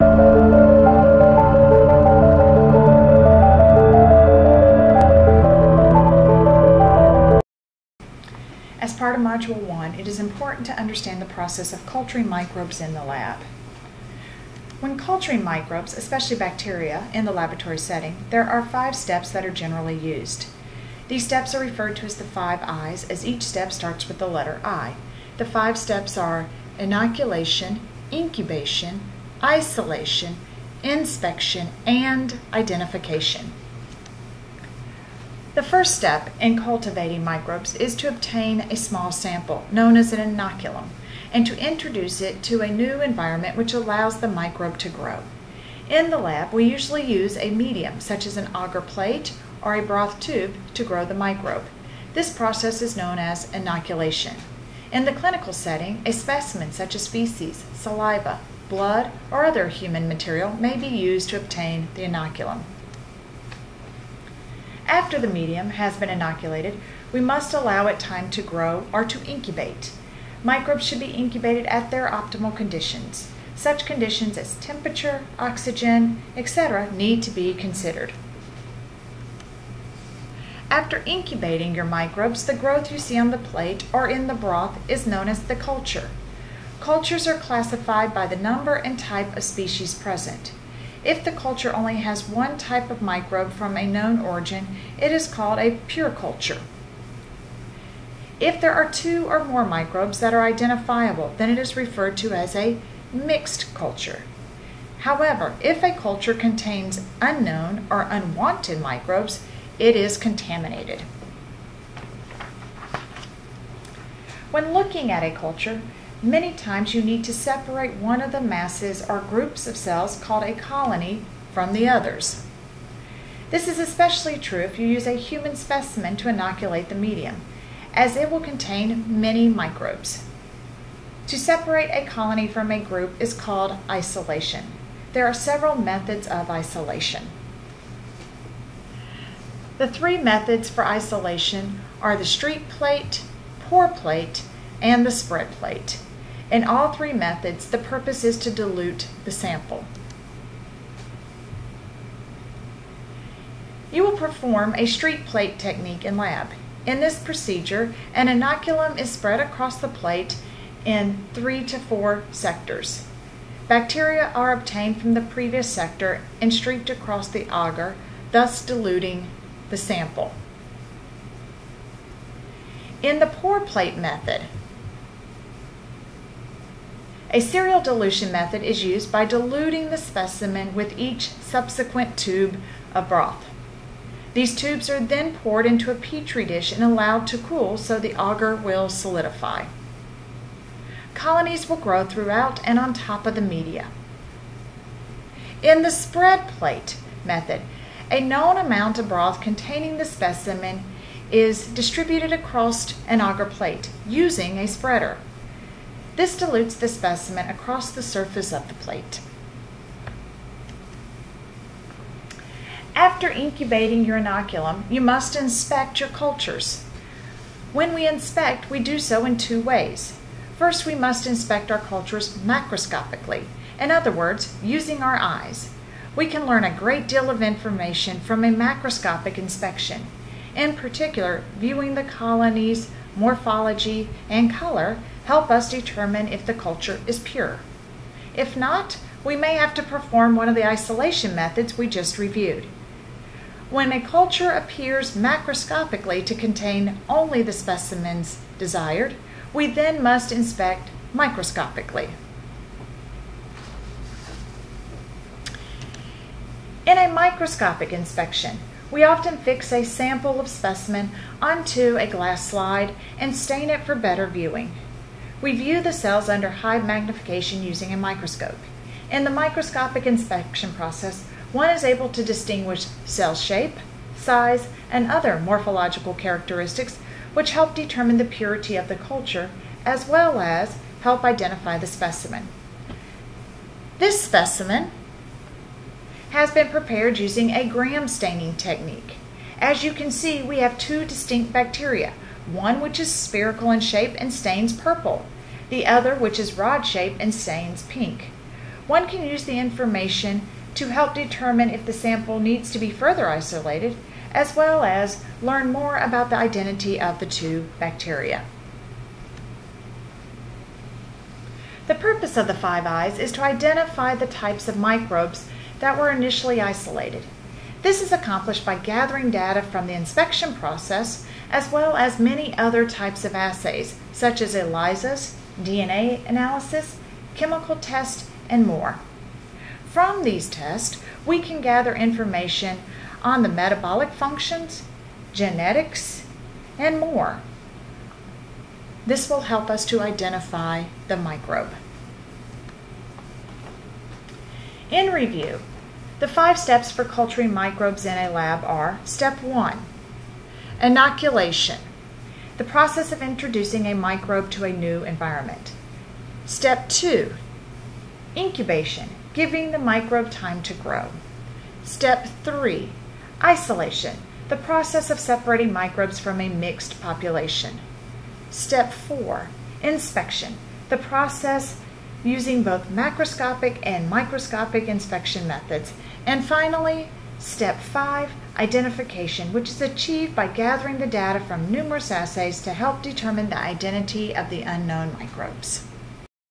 As part of Module 1, it is important to understand the process of culturing microbes in the lab. When culturing microbes, especially bacteria, in the laboratory setting, there are five steps that are generally used. These steps are referred to as the five I's, as each step starts with the letter I. The five steps are inoculation, incubation, isolation, inspection, and identification. The first step in cultivating microbes is to obtain a small sample, known as an inoculum, and to introduce it to a new environment which allows the microbe to grow. In the lab, we usually use a medium, such as an agar plate or a broth tube, to grow the microbe. This process is known as inoculation. In the clinical setting, a specimen such as feces, saliva, blood, or other human material may be used to obtain the inoculum. After the medium has been inoculated, we must allow it time to grow or to incubate. Microbes should be incubated at their optimal conditions. Such conditions as temperature, oxygen, etc. need to be considered. After incubating your microbes, the growth you see on the plate or in the broth is known as the culture. Cultures are classified by the number and type of species present. If the culture only has one type of microbe from a known origin, it is called a pure culture. If there are two or more microbes that are identifiable, then it is referred to as a mixed culture. However, if a culture contains unknown or unwanted microbes, it is contaminated. When looking at a culture, Many times you need to separate one of the masses or groups of cells called a colony from the others. This is especially true if you use a human specimen to inoculate the medium, as it will contain many microbes. To separate a colony from a group is called isolation. There are several methods of isolation. The three methods for isolation are the streak plate, pour plate, and the spread plate. In all three methods, the purpose is to dilute the sample. You will perform a streak plate technique in lab. In this procedure, an inoculum is spread across the plate in three to four sectors. Bacteria are obtained from the previous sector and streaked across the agar, thus diluting the sample. In the pour plate method, a serial dilution method is used by diluting the specimen with each subsequent tube of broth. These tubes are then poured into a petri dish and allowed to cool so the agar will solidify. Colonies will grow throughout and on top of the media. In the spread plate method, a known amount of broth containing the specimen is distributed across an agar plate using a spreader. This dilutes the specimen across the surface of the plate. After incubating your inoculum, you must inspect your cultures. When we inspect, we do so in two ways. First, we must inspect our cultures macroscopically, in other words, using our eyes. We can learn a great deal of information from a macroscopic inspection. In particular, viewing the colonies, morphology, and color help us determine if the culture is pure. If not, we may have to perform one of the isolation methods we just reviewed. When a culture appears macroscopically to contain only the specimens desired, we then must inspect microscopically. In a microscopic inspection, we often fix a sample of specimen onto a glass slide and stain it for better viewing. We view the cells under high magnification using a microscope. In the microscopic inspection process, one is able to distinguish cell shape, size, and other morphological characteristics which help determine the purity of the culture as well as help identify the specimen. This specimen has been prepared using a gram staining technique. As you can see, we have two distinct bacteria, one which is spherical in shape and stains purple, the other which is rod shaped and stains pink. One can use the information to help determine if the sample needs to be further isolated, as well as learn more about the identity of the two bacteria. The purpose of the five I's is to identify the types of microbes that were initially isolated. This is accomplished by gathering data from the inspection process as well as many other types of assays such as ELISAs, DNA analysis, chemical tests, and more. From these tests, we can gather information on the metabolic functions, genetics, and more. This will help us to identify the microbe. In review, the five steps for culturing microbes in a lab are Step 1 Inoculation, the process of introducing a microbe to a new environment. Step 2 Incubation, giving the microbe time to grow. Step 3 Isolation, the process of separating microbes from a mixed population. Step 4 Inspection, the process using both macroscopic and microscopic inspection methods. And finally, step 5 Identification, which is achieved by gathering the data from numerous assays to help determine the identity of the unknown microbes.